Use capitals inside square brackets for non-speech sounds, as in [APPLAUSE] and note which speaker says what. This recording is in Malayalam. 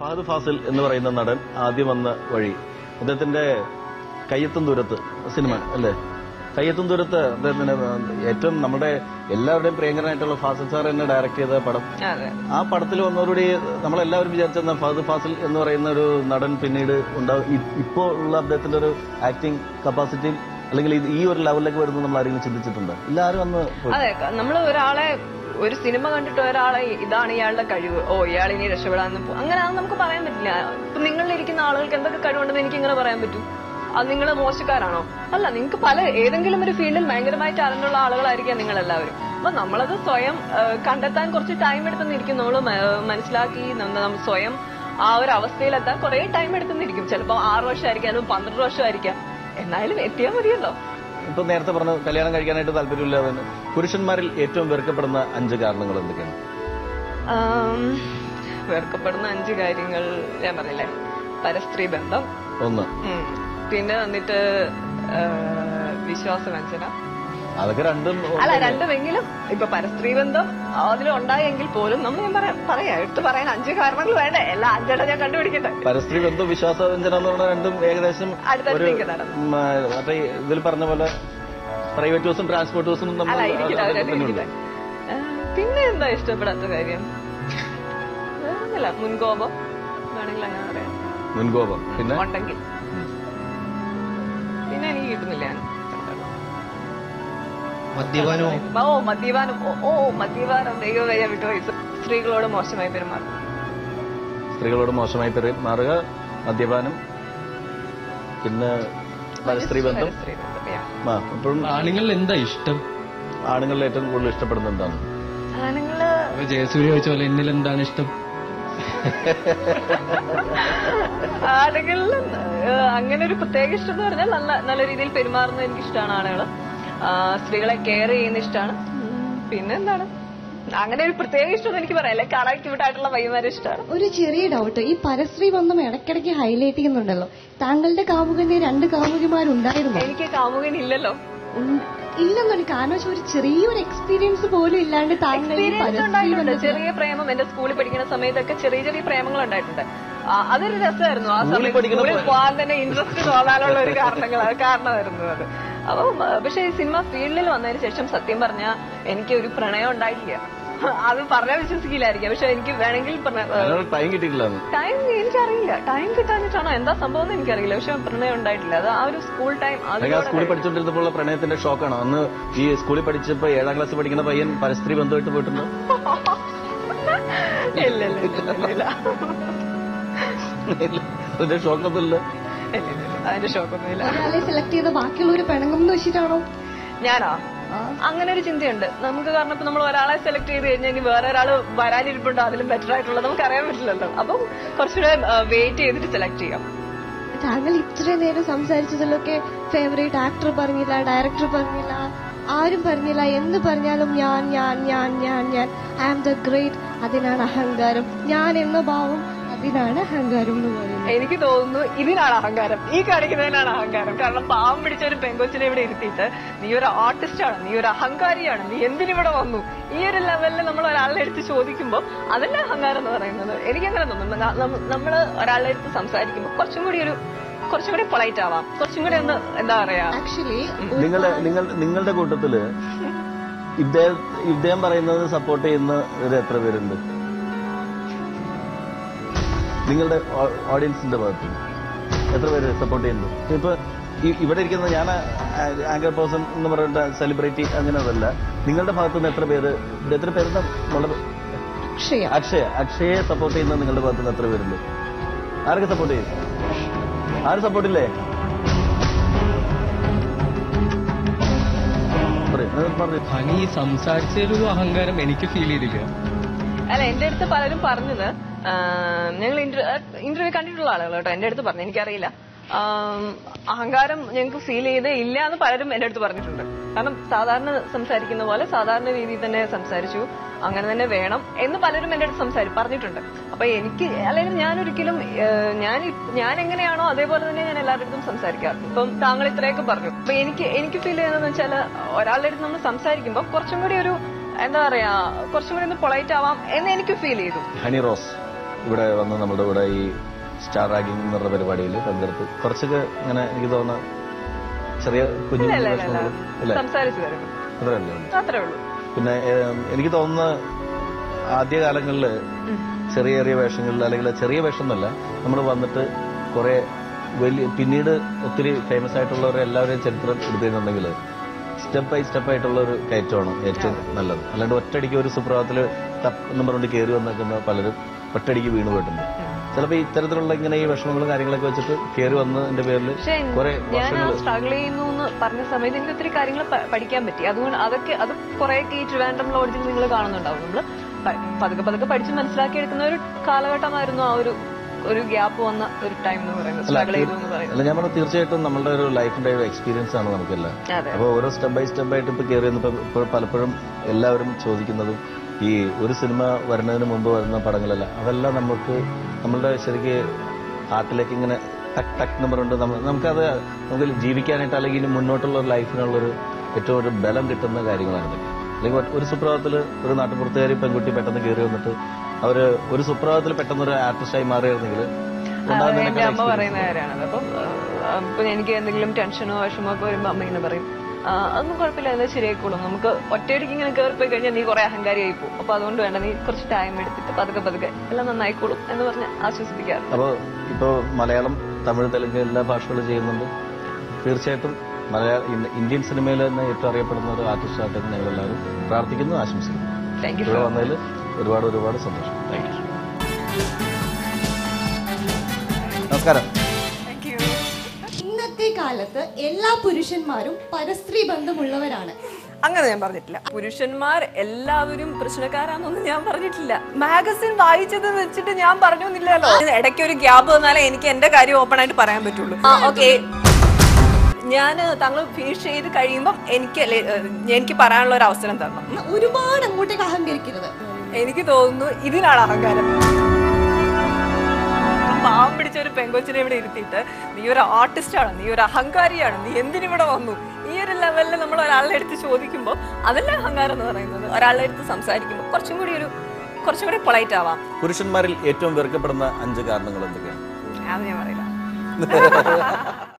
Speaker 1: ഫഹദ് ഫാസിൽ എന്ന് പറയുന്ന നടൻ ആദ്യം വന്ന വഴി. അദ്ദേഹത്തിന്റെ കയ്യെത്തും ദൂരത്ത് സിനിമ അല്ലേ? കയ്യെത്തും ദൂരത്ത് അദ്ദേഹത്തിന് ഏറ്റവും നമ്മുടെ എല്ലാവരുടെയും പ്രിയങ്കരനായിട്ടുള്ള ഫാസിൽ സാർ എന്നെ ഡയറക്ട് ചെയ്ത പടം. ആ പടത്തിൽ വന്നതോടുകൂടി നമ്മളെല്ലാവരും വിചാരിച്ചിരുന്ന ഫഹദ് ഫാസിൽ എന്ന് പറയുന്ന ഒരു നടൻ പിന്നീട് ഉണ്ടാവും. ഇപ്പോ ഉള്ള അദ്ദേഹത്തിന്റെ ഒരു ആക്ടിംഗ് കപ്പാസിറ്റി അല്ലെങ്കിൽ ഈ ഒരു ലെവലിലേക്ക് വരുന്നത് നമ്മൾ ആരെങ്കിലും ചിന്തിച്ചിട്ടുണ്ട്? എല്ലാവരും അന്ന്
Speaker 2: അതെ നമ്മൾ ഒരാളെ ഒരു സിനിമ കണ്ടിട്ട് ഒരാളെ ഇതാണ് ഇയാളുടെ കഴിവ്. ഓ ഇയാൾ ഇനി രക്ഷപ്പെടാന്ന് അങ്ങനെ അത് നമുക്ക് പറയാൻ പറ്റില്ല. ഇപ്പൊ നിങ്ങളിലിരിക്കുന്ന ആളുകൾക്ക് എന്തൊക്കെ കഴിവുണ്ടെന്ന് എനിക്ക് ഇങ്ങനെ പറയാൻ പറ്റും? അത് നിങ്ങൾ മോശക്കാരാണോ? അല്ല നിങ്ങൾക്ക് പല ഏതെങ്കിലും ഒരു ഫീൽഡിൽ ഭയങ്കരമായി ടാലന്റ് ഉള്ള ആളുകളായിരിക്കാം നിങ്ങൾ എല്ലാവരും അപ്പൊ നമ്മളത് സ്വയം കണ്ടെത്താൻ കുറച്ച് ടൈം എടുത്തെന്നിരിക്കും. നമ്മൾ മനസ്സിലാക്കി സ്വയം ആ ഒരു അവസ്ഥയിലെത്താൻ കുറെ ടൈം എടുത്തെന്നിരിക്കും. ചിലപ്പോൾ ആറ് വർഷമായിരിക്കാം അല്ലെങ്കിൽ പന്ത്രണ്ട് വർഷമായിരിക്കാം. എന്നാലും എത്തിയാൽ മതിയല്ലോ.
Speaker 1: ഇപ്പൊ നേരത്തെ പറഞ്ഞു കല്യാണം കഴിക്കാനായിട്ട് താല്പര്യമില്ലാതെ തന്നെ പുരുഷന്മാരിൽ ഏറ്റവും വെറുക്കപ്പെടുന്ന അഞ്ച് കാരണങ്ങൾ എന്തൊക്കെയാണ്?
Speaker 2: വെറുക്കപ്പെടുന്ന അഞ്ച് കാര്യങ്ങൾ ഞാൻ പറയില്ലേ പരസ്ത്രീ ബന്ധം.
Speaker 1: ഒന്ന്.
Speaker 2: പിന്നെ വന്നിട്ട് വിശ്വാസവഞ്ചന
Speaker 1: അതൊക്കെ രണ്ടും
Speaker 2: അല്ല രണ്ടുമെങ്കിലും ഇപ്പൊ പരസ്ത്രീ ബന്ധം അതിലുണ്ടായെങ്കിൽ പോലും നമ്മൾ ഞാൻ പറയാം പറയാം എടുത്തു പറയാൻ അഞ്ച് കാരണങ്ങൾ വേണ്ടേ? എല്ലാ അഞ്ചെണ്ണം ഞാൻ കണ്ടുപിടിക്കട്ടെ.
Speaker 1: പരസ്ത്രീ ബന്ധം വിശ്വാസവഞ്ചന എന്ന് പറഞ്ഞ രണ്ടും ഏകദേശം മറ്റേ ഇതിൽ പറഞ്ഞ പോലെ പ്രൈവറ്റ് ബസ്സും ട്രാൻസ്പോർട്ട് ബസ്സും
Speaker 2: പിന്നെ എന്താ ഇഷ്ടപ്പെടാത്ത കാര്യം? വേറൊന്നുമില്ല മുൻകോപം വേണമെങ്കിൽ അങ്ങനെ പറയാം.
Speaker 1: മുൻകോപം. പിന്നെ?
Speaker 2: ഉണ്ടെങ്കിൽ. പിന്നെ എനിക്ക് കിട്ടുന്നില്ല
Speaker 3: മദ്യപാനവും.
Speaker 2: ഓ മദ്യപാനം. ഓ, മദ്യപാനം. ദൈവം വയ്യ വിട്ടുപോയി. സ്ത്രീകളോട് മോശമായി പെരുമാറുക
Speaker 1: സ്ത്രീകളോട് മോശമായി പെരുമാറുക മദ്യപാനം പിന്നെ പരസ്ത്രീ ബന്ധം
Speaker 2: സ്ത്രീ ബന്ധം
Speaker 1: ആ അപ്പോഴും
Speaker 3: ആണുങ്ങളിൽ എന്താ ഇഷ്ടം?
Speaker 1: ആണുങ്ങളിൽ ഏറ്റവും കൂടുതൽ ഇഷ്ടപ്പെടുന്നത് എന്താണ്?
Speaker 3: ആണുങ്ങൾ ജയസൂര്യ ചോദിച്ച പോലെ എന്നിൽ എന്താണ് ഇഷ്ടം?
Speaker 2: ആളുകളിൽ അങ്ങനെ ഒരു പ്രത്യേക ഇഷ്ടം എന്ന് പറഞ്ഞാൽ നല്ല നല്ല രീതിയിൽ പെരുമാറുന്നത് എനിക്ക് ഇഷ്ടമാണ് ആളുകൾ സ്ത്രീകളെ കെയർ ചെയ്യുന്ന ഇഷ്ടമാണ് പിന്നെന്താണ് അങ്ങനെ ഒരു പ്രത്യേക ഇഷ്ടം എനിക്ക് പറയാം അല്ലെ കാണാൻ ക്യൂട്ടായിട്ടുള്ള പയ്യന്മാരെ ഇഷ്ടമാണ്.
Speaker 4: ഒരു ചെറിയ ഡൗട്ട് ഈ പരശ്രീ ബന്ധം ഇടയ്ക്കിടയ്ക്ക് ഹൈലൈറ്റ് ചെയ്യുന്നുണ്ടല്ലോ. താങ്കളുടെ കാമുകന് രണ്ട് കാമുകിമാരുണ്ടായിരുന്നു?
Speaker 2: എനിക്ക് കാമുകൻ ഇല്ലല്ലോ.
Speaker 4: ഇല്ലെന്നൊരു കാരണം വെച്ചാൽ ഒരു ചെറിയൊരു എക്സ്പീരിയൻസ് പോലും ഇല്ലാണ്ട് താങ്കൾ
Speaker 2: ചെറിയ പ്രേമം. എന്റെ സ്കൂളിൽ പഠിക്കുന്ന സമയത്തൊക്കെ ചെറിയ ചെറിയ പ്രേമങ്ങൾ ഉണ്ടായിട്ടുണ്ട്. അതൊരു രസമായിരുന്നു ആ സമയത്ത്. പോകാൻ തന്നെ ഇൻട്രസ്റ്റ് തോന്നാനുള്ള ഒരു കാരണങ്ങൾ കാരണമായിരുന്നു അത്. അപ്പം പക്ഷെ ഈ സിനിമ ഫീൽഡിൽ വന്നതിന് ശേഷം സത്യം പറഞ്ഞാൽ എനിക്ക് ഒരു പ്രണയം ഉണ്ടായിട്ടില്ല. അത് പറഞ്ഞാൽ വിശ്വസിക്കില്ലായിരിക്കും. പക്ഷെ എനിക്ക് വേണമെങ്കിൽ
Speaker 1: ടൈം കിട്ടിയിട്ടില്ല
Speaker 2: ടൈം എനിക്കറിയില്ല. ടൈം കിട്ടാഞ്ഞിട്ടാണോ? എന്താ സംഭവം എന്ന് എനിക്കറിയില്ല. പക്ഷെ പ്രണയം ഉണ്ടായിട്ടില്ല. അത് ആ ഒരു സ്കൂൾ ടൈം
Speaker 1: സ്കൂളിൽ പഠിച്ചുകൊണ്ടിരുന്നപ്പോൾ പ്രണയത്തിന്റെ ഷോക്കാണോ അന്ന് ഈ സ്കൂളിൽ പഠിച്ചപ്പോ ഏഴാം ക്ലാസ് പഠിക്കുന്ന പയ്യൻ പരസ്ത്രീ ബന്ധമായിട്ട് പോയിട്ടുണ്ടോ? [LAUGHS]
Speaker 2: ഇല്ല ഇല്ല ഇല്ല.
Speaker 1: അതിന്റെ.
Speaker 2: അതിന്റെ ഷോക്കൊന്നുമില്ല
Speaker 4: ഒരാളെ സെലക്ട് ചെയ്ത ബാക്കിയുള്ളവർ പിണങ്ങും എന്ന് വെച്ചിട്ടാണോ?
Speaker 2: ഞാനോ? അങ്ങനെ ഒരു ചിന്തയുണ്ട്. നമുക്ക് കാരണം ഇപ്പൊ നമ്മൾ ഒരാളെ സെലക്ട് ചെയ്ത് കഴിഞ്ഞാൽ ഇനി വേറെ ഒരാൾ വരാനിരിപ്പുണ്ടോ? അതിലും ബെറ്റർ ആയിട്ടുള്ളത് നമുക്ക് അറിയാൻ പറ്റില്ലല്ലോ. അപ്പം കുറച്ചുകൂടെ വെയിറ്റ് ചെയ്തിട്ട് സെലക്ട് ചെയ്യാം.
Speaker 4: താങ്കൾ ഇത്രയും നേരം സംസാരിച്ചതിലൊക്കെ ഫേവറേറ്റ് ആക്ടർ പറഞ്ഞില്ല ഡയറക്ടർ പറഞ്ഞില്ല ആരും പറഞ്ഞില്ല. എന്ത് പറഞ്ഞാലും ഞാൻ ഞാൻ ഞാൻ ഞാൻ ഞാൻ. ഐ ആം ദ ഗ്രേറ്റ് അതിനാണ് അഹങ്കാരം. ഞാൻ എന്ന ഭാവം അതിനാണ് അഹങ്കാരം എന്ന് പറയുന്നത്.
Speaker 2: എനിക്ക് തോന്നുന്നു ഇതിനാണ് അഹങ്കാരം. ഈ കാണിക്കുന്നതിനാണ് അഹങ്കാരം. കാരണം പാവം പിടിച്ച ഒരു പെങ്കൊച്ചിനെ ഇവിടെ ഇരുത്തിയിട്ട് നീ ഒരു ആർട്ടിസ്റ്റാണ് നീ ഒരു അഹങ്കാരിയാണ് നീ എന്തിനിവിടെ വന്നു? ഈ ഒരു ലെവലിൽ നമ്മൾ ഒരാളെ എടുത്ത് ചോദിക്കുമ്പോൾ അതല്ല അഹങ്കാരം എന്ന് പറയുന്നത്? എനിക്കങ്ങനെ തോന്നുന്നു. നമ്മൾ ഒരാളെ നമ്മൾ ഒരാളുടെ എടുത്ത് സംസാരിക്കുമ്പോൾ കുറച്ചും കൂടി ഒരു കുറച്ചും കൂടി പൊളൈറ്റ് ആവാം. കുറച്ചും കൂടി ഒന്ന് എന്താ പറയാ?
Speaker 4: ആക്ച്വലി
Speaker 1: നിങ്ങൾ നിങ്ങൾ നിങ്ങളുടെ കൂട്ടത്തിൽ ഇദ്ദേഹം ഇദ്ദേഹം പറയുന്നത് സപ്പോർട്ട് ചെയ്യുന്ന ഒരു എത്ര പേരുണ്ട്? നിങ്ങളുടെ ഓഡിയൻസിന്റെ ഭാഗത്ത്. എത്ര പേര് സപ്പോർട്ട് ചെയ്യുന്നു? ഇപ്പൊ ഇവിടെ ഇരിക്കുന്ന ഞാൻ ആങ്കർ പേഴ്സൺ എന്ന് പറഞ്ഞിട്ട് സെലിബ്രിറ്റി അങ്ങനെ അതല്ല. നിങ്ങളുടെ ഭാഗത്തു നിന്ന് എത്ര പേര് എത്ര പേര് വളരെ
Speaker 4: അക്ഷയ.
Speaker 1: അക്ഷയ. അക്ഷയെ സപ്പോർട്ട് ചെയ്യുന്ന നിങ്ങളുടെ ഭാഗത്തു നിന്ന് എത്ര പേരുണ്ട്? ആരൊക്കെ സപ്പോർട്ട് ചെയ്യും? ആരും സപ്പോർട്ട് ഇല്ലേ? പറയൂ, നിങ്ങൾ പറയൂ.
Speaker 3: ഹനി സംസാരിച്ചതിലൊരു അഹങ്കാരം എനിക്ക് ഫീൽ ചെയ്തില്ല.
Speaker 2: അല്ല എന്റെ അടുത്ത് പലരും പറഞ്ഞത് ഞങ്ങൾ ഇന്റർവ്യൂ കണ്ടിട്ടുള്ള ആളുകൾ കേട്ടോ എന്റെ അടുത്ത് പറഞ്ഞു എനിക്കറിയില്ല. അഹങ്കാരം ഞങ്ങൾക്ക് ഫീൽ ചെയ്തേ ഇല്ല എന്ന് പലരും എന്റെ അടുത്ത് പറഞ്ഞിട്ടുണ്ട്. കാരണം സാധാരണ സംസാരിക്കുന്ന പോലെ സാധാരണ രീതിയിൽ തന്നെ സംസാരിച്ചു അങ്ങനെ തന്നെ വേണം എന്ന് പലരും എന്റെ അടുത്ത് സംസാരി പറഞ്ഞിട്ടുണ്ട്. അപ്പൊ എനിക്ക് അല്ലെങ്കിൽ ഞാൻ ഒരിക്കലും ഞാൻ ഞാൻ എങ്ങനെയാണോ അതേപോലെ തന്നെ ഞാൻ എല്ലാവരുടെ അടുത്തും സംസാരിക്കാറ്. ഇപ്പം താങ്കൾ ഇത്രയൊക്കെ പറഞ്ഞു. അപ്പൊ എനിക്ക് എനിക്ക് ഫീൽ ചെയ്യുന്നതെന്ന് വെച്ചാൽ ഒരാളുടെ അടുത്ത് നമ്മൾ സംസാരിക്കുമ്പോൾ കുറച്ചും കൂടി ഒരു എന്താ പറയാ കുറച്ചും കൂടി ഒന്ന് പൊളൈറ്റ് ആവാം എന്ന് എനിക്ക് ഫീൽ ചെയ്തു.
Speaker 1: ഹണി റോസ്. ഇവിടെ വന്ന് നമ്മുടെ കൂടെ ഈ സ്റ്റാർ റാഗിംഗ് എന്നുള്ള പരിപാടിയിൽ പങ്കെടുത്ത് കുറച്ചൊക്കെ ഇങ്ങനെ എനിക്ക് തോന്നുന്ന ചെറിയ കുഞ്ഞു ഉള്ളൂ.
Speaker 2: അത്രേ ഉള്ളൂ.
Speaker 1: പിന്നെ എനിക്ക് തോന്നുന്ന ആദ്യകാലങ്ങളിൽ ചെറിയ ചെറിയ വേഷങ്ങളിൽ അല്ലെങ്കിൽ ചെറിയ വേഷം എന്നല്ല നമ്മൾ വന്നിട്ട് കുറെ വലിയ പിന്നീട് ഒത്തിരി ഫേമസ് ആയിട്ടുള്ളവരെ എല്ലാവരെയും ചരിത്രം എടുത്തിട്ടുണ്ടെങ്കിൽ സ്റ്റെപ്പ് ബൈ സ്റ്റെപ്പ് ആയിട്ടുള്ള ഒരു കയറ്റമാണ് ഏറ്റവും നല്ലത്. അല്ലാണ്ട് ഒറ്റയടിക്ക് ഒരു സുപ്രഭാതത്തിൽ തപ്പ് എന്ന് പറഞ്ഞുകൊണ്ട് കയറി വന്നേക്കുന്ന പലരും ഒറ്റയടിക്ക് വീണ് പോയിട്ടുണ്ട്. ചിലപ്പോ ഇത്തരത്തിലുള്ള ഇങ്ങനെ ഈ വിഷമങ്ങളും കാര്യങ്ങളൊക്കെ വെച്ചിട്ട് കയറി വന്നതിന്റെ പേരിൽ കുറെ
Speaker 2: ഞാൻ സ്ട്രഗിൾ ചെയ്യുന്നു എന്ന് പറഞ്ഞ സമയത്ത് എനിക്ക് ഒത്തിരി കാര്യങ്ങൾ പഠിക്കാൻ പറ്റി. അതുകൊണ്ട് അതൊക്കെ അത് കുറെ ഈ ട്രിവാൻഡ്രം ലോഡ്ജിൽ നിങ്ങൾ കാണുന്നുണ്ടാവും. നമ്മൾ പതുക്കെ പതുക്കെ പഠിച്ച് മനസ്സിലാക്കി എടുക്കുന്ന ഒരു കാലഘട്ടമായിരുന്നു ആ ഒരു ഒരു ഗ്യാപ്പ് വന്ന ഒരു ടൈം എന്ന് പറയുന്നത്. സ്ട്രഗിൾ ചെയ്തു എന്ന് പറയുന്നത്.
Speaker 1: അല്ല ഞാൻ പറഞ്ഞു തീർച്ചയായിട്ടും നമ്മളുടെ ഒരു ലൈഫിന്റെ ഒരു എക്സ്പീരിയൻസ് ആണ് നമുക്കെല്ലാം.
Speaker 2: അപ്പൊ
Speaker 1: അപ്പോൾ ഓരോ സ്റ്റെപ്പ് ബൈ സ്റ്റെപ്പ് ആയിട്ട് ഇപ്പൊ കയറി വന്നപ്പോ ഇപ്പോൾ പലപ്പോഴും എല്ലാവരും ചോദിക്കുന്നതും ഈ ഒരു സിനിമ വരുന്നതിന് മുമ്പ് വരുന്ന പടങ്ങളല്ല. അതെല്ലാം നമുക്ക് നമ്മളുടെ ശരിക്ക് ഹാർട്ടിലേക്ക് ഇങ്ങനെ ടക്ക് ടക്ക് നമ്പർ ഉണ്ട് നമുക്കത് നമുക്ക് ജീവിക്കാനായിട്ട് അല്ലെങ്കിൽ ഇനി മുന്നോട്ടുള്ള ഒരു ലൈഫിനുള്ളൊരു ഏറ്റവും ഒരു ബലം കിട്ടുന്ന കാര്യങ്ങളാണ് അല്ലെങ്കിൽ ഒരു സുപ്രഭാതത്തിൽ ഒരു നാട്ടുപുറത്തുകാരി പെൺകുട്ടി പെട്ടെന്ന് കയറി വന്നിട്ട് അവർ ഒരു സുപ്രഭാതത്തിൽ പെട്ടെന്ന് ഒരു ആർട്ടിസ്റ്റായി മാറിയിരുന്നെങ്കിൽ
Speaker 2: എന്റെ അമ്മ പറയുന്ന കാര്യമാണ്. അപ്പം ഇപ്പൊ എനിക്ക് എന്തെങ്കിലും ടെൻഷനോ വിഷമോ ഒക്കെ വരുമ്പോ അമ്മ ഇങ്ങനെ പറയും അതൊന്നും കുഴപ്പമില്ല അത് ശരിയായിക്കോളും. നമുക്ക് ഒറ്റയടിക്ക് ഇങ്ങനെ കയറി പോയി കഴിഞ്ഞാൽ നീ കുറെ അഹങ്കാരിയായി പോകും. അപ്പൊ അതുകൊണ്ട് വേണ്ട നീ കുറച്ച് ടൈം എടുത്തിട്ട് പതുക്കെ പതുക്കെ എല്ലാം നന്നായിക്കോളും എന്ന് പറഞ്ഞ് ആശ്വസിപ്പിക്കാറ്
Speaker 1: അപ്പൊ ഇപ്പൊ മലയാളം തമിഴ് തെലുങ്ക് എല്ലാ ഭാഷകളും ചെയ്യുന്നുണ്ട്. തീർച്ചയായിട്ടും മലയാള ഇന്ത്യൻ സിനിമയിൽ തന്നെ ഏറ്റവും അറിയപ്പെടുന്ന ഒരു ആർട്ടിസ്റ്റായിട്ട് ഞങ്ങൾ എല്ലാവരും പ്രാർത്ഥിക്കുന്നു ആശംസിക്കുന്നു.
Speaker 2: താങ്ക് യു
Speaker 1: വന്നതിൽ ഒരുപാട് ഒരുപാട് സന്തോഷം. താങ്ക് യു നമസ്കാരം.
Speaker 4: ഇന്നത്തെ കാലത്ത് എല്ലാ പുരുഷന്മാരും പരസ്ത്രീ ബന്ധമുള്ളവരാണ്.
Speaker 2: അങ്ങനെ ഞാൻ പറഞ്ഞിട്ടില്ല. പുരുഷന്മാർ എല്ലാവരും പ്രശ്നക്കാരാണെന്നൊന്നും ഞാൻ പറഞ്ഞിട്ടില്ല. മാഗസിൻ വായിച്ചത് വെച്ചിട്ട് ഞാൻ പറഞ്ഞൊന്നില്ലല്ലോ ഇടയ്ക്ക് ഒരു ഗ്യാപ് വന്നാലേ എനിക്ക് എന്റെ കാര്യം ഓപ്പൺ ആയിട്ട് പറയാൻ പറ്റുള്ളൂ. ഓക്കെ ഞാൻ താങ്കൾ ഫിനിഷ് ചെയ്ത് കഴിയുമ്പം എനിക്ക് എനിക്ക് പറയാനുള്ള ഒരു അവസരം തരണം.
Speaker 4: ഒരുപാട് അങ്ങോട്ടേക്ക് അഹങ്കരിക്കരുത്.
Speaker 2: എനിക്ക് തോന്നുന്നു ഇതിനാണ് അഹങ്കാരം. പാവം പിടിച്ച ഒരു പെങ്കൊച്ചിനെ ഇവിടെ ഇരുത്തിയിട്ട് നീ ഒരു ആർട്ടിസ്റ്റാണ് നീ ഒരു അഹങ്കാരിയാണ് നീ എന്തിനിവിടെ വന്നു? ഈ ഒരു ലെവലിൽ നമ്മൾ ഒരാളുടെ അടുത്ത് ചോദിക്കുമ്പോൾ അതല്ല അഹങ്കാരം എന്ന് പറയുന്നത്? ഒരാളുടെ അടുത്ത് സംസാരിക്കുമ്പോൾ കുറച്ചും കൂടി ഒരു കുറച്ചും കൂടി പൊളൈറ്റ് ആവാം.
Speaker 1: പുരുഷന്മാരിൽ ഏറ്റവും വെറുക്കപ്പെടുന്ന അഞ്ച് കാരണങ്ങൾ എന്തൊക്കെയാണ്?
Speaker 2: അത് ഞാൻ പറയില്ല. [LAUGHS]